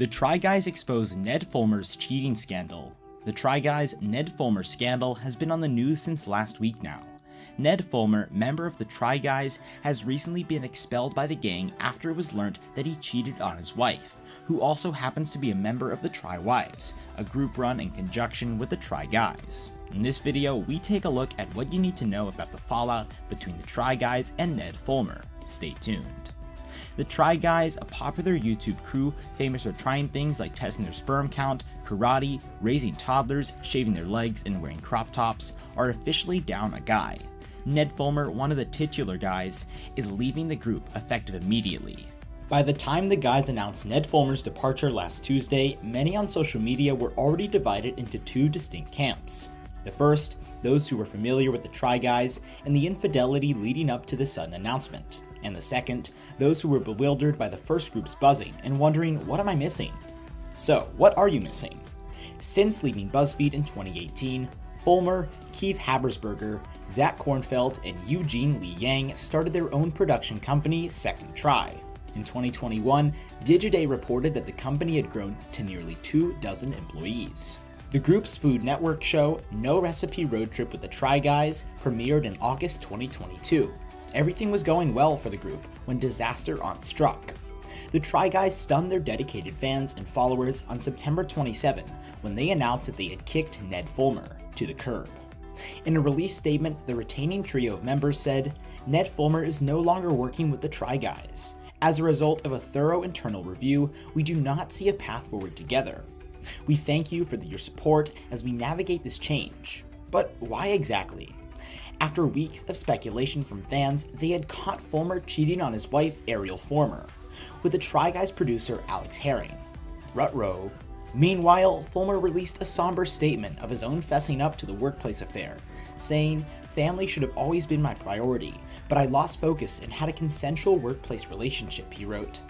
The Try Guys expose Ned Fulmer's cheating scandal. The Try Guys Ned Fulmer scandal has been on the news since last week now. Ned Fulmer, member of the Try Guys, has recently been expelled by the gang after it was learned that he cheated on his wife, who also happens to be a member of the Try Wives, a group run in conjunction with the Try Guys. In this video, we take a look at what you need to know about the fallout between the Try Guys and Ned Fulmer. Stay tuned. The Try Guys, a popular YouTube crew famous for trying things like testing their sperm count, karate, raising toddlers, shaving their legs, and wearing crop tops, are officially down a guy. Ned Fulmer, one of the titular guys, is leaving the group effective immediately. By the time the guys announced Ned Fulmer's departure last Tuesday, many on social media were already divided into two distinct camps. The first, those who were familiar with the Try Guys and the infidelity leading up to the sudden announcement and the second, those who were bewildered by the first group's buzzing and wondering, what am I missing? So, what are you missing? Since leaving BuzzFeed in 2018, Fulmer, Keith Habersberger, Zach Kornfeld, and Eugene Lee Yang started their own production company, Second Try. In 2021, Digiday reported that the company had grown to nearly two dozen employees. The group's Food Network show, No Recipe Road Trip with the Try Guys, premiered in August 2022. Everything was going well for the group when disaster on struck. The Try Guys stunned their dedicated fans and followers on September 27 when they announced that they had kicked Ned Fulmer to the curb. In a release statement, the retaining trio of members said, Ned Fulmer is no longer working with the Try Guys. As a result of a thorough internal review, we do not see a path forward together. We thank you for your support as we navigate this change. But why exactly? After weeks of speculation from fans, they had caught Fulmer cheating on his wife, Ariel Fulmer, with the Try Guys producer Alex Herring. Rutro. Meanwhile, Fulmer released a somber statement of his own fessing up to the workplace affair, saying, Family should have always been my priority, but I lost focus and had a consensual workplace relationship, he wrote.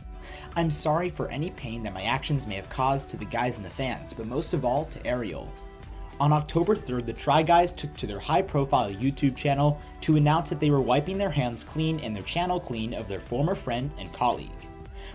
I'm sorry for any pain that my actions may have caused to the guys and the fans, but most of all to Ariel. On October 3rd, the Try Guys took to their high profile YouTube channel to announce that they were wiping their hands clean and their channel clean of their former friend and colleague.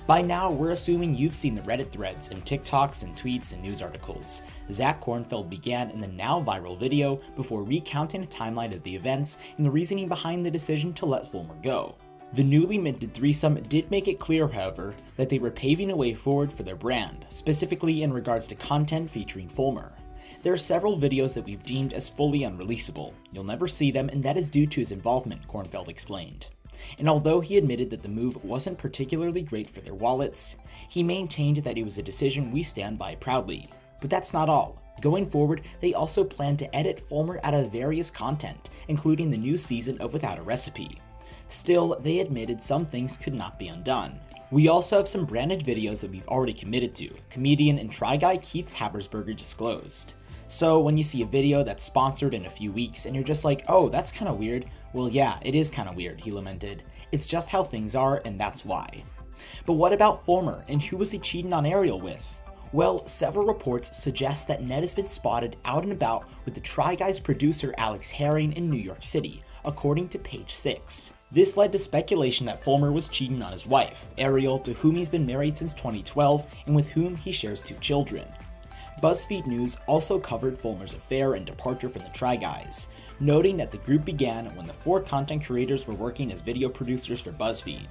By now, we're assuming you've seen the Reddit threads and TikToks and tweets and news articles. Zach Kornfeld began in the now viral video before recounting a timeline of the events and the reasoning behind the decision to let Fulmer go. The newly minted threesome did make it clear, however, that they were paving a way forward for their brand, specifically in regards to content featuring Fulmer. There are several videos that we've deemed as fully unreleasable. You'll never see them, and that is due to his involvement, Kornfeld explained. And although he admitted that the move wasn't particularly great for their wallets, he maintained that it was a decision we stand by proudly. But that's not all. Going forward, they also plan to edit Fulmer out of various content, including the new season of Without a Recipe. Still, they admitted some things could not be undone. We also have some branded videos that we've already committed to, comedian and try guy Keith Habersberger disclosed. So when you see a video that's sponsored in a few weeks and you're just like, oh, that's kind of weird, well, yeah, it is kind of weird, he lamented. It's just how things are, and that's why. But what about Fulmer, and who was he cheating on Ariel with? Well, several reports suggest that Ned has been spotted out and about with the Try Guys producer Alex Herring in New York City, according to page 6. This led to speculation that Fulmer was cheating on his wife, Ariel, to whom he's been married since 2012 and with whom he shares two children. BuzzFeed News also covered Fulmer's affair and departure from the Try Guys, noting that the group began when the four content creators were working as video producers for BuzzFeed,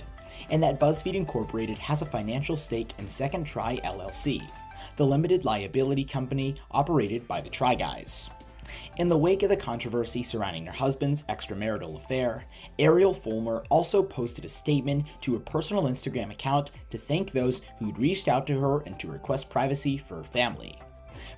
and that BuzzFeed Incorporated has a financial stake in Second Try LLC, the limited liability company operated by the Try Guys. In the wake of the controversy surrounding her husband's extramarital affair, Ariel Fulmer also posted a statement to her personal Instagram account to thank those who'd reached out to her and to request privacy for her family.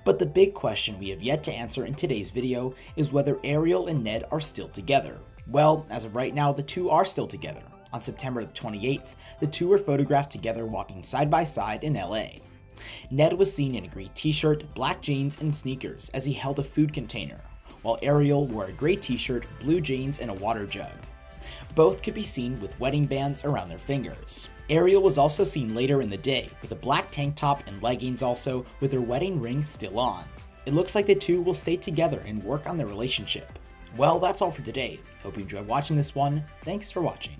But the big question we have yet to answer in today's video is whether Ariel and Ned are still together. Well, as of right now, the two are still together. On September the 28th, the two were photographed together walking side by side in LA. Ned was seen in a gray t-shirt, black jeans, and sneakers as he held a food container, while Ariel wore a gray t-shirt, blue jeans, and a water jug. Both could be seen with wedding bands around their fingers. Ariel was also seen later in the day with a black tank top and leggings also with her wedding ring still on. It looks like the two will stay together and work on their relationship. Well, that's all for today. Hope you enjoyed watching this one. Thanks for watching.